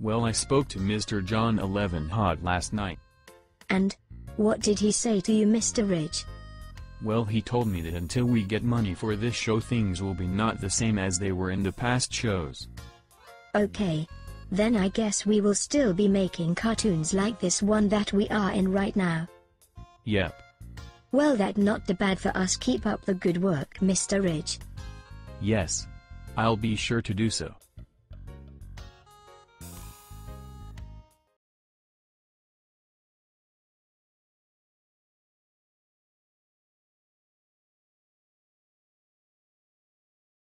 Well I spoke to Mr. John 11 Hot last night. And, what did he say to you Mr. Rich? Well he told me that until we get money for this show things will be not the same as they were in the past shows. Okay. Then I guess we will still be making cartoons like this one that we are in right now. Yep. Well that not the bad for us keep up the good work Mr. Rich. Yes. I'll be sure to do so.